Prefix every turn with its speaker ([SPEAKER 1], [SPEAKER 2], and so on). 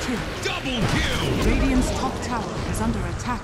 [SPEAKER 1] kill.
[SPEAKER 2] Double kill!
[SPEAKER 1] Radiant's top tower is under attack.